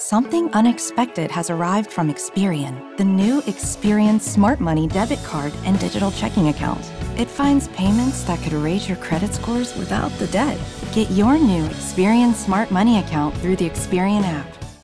Something unexpected has arrived from Experian, the new Experian Smart Money debit card and digital checking account. It finds payments that could raise your credit scores without the debt. Get your new Experian Smart Money account through the Experian app.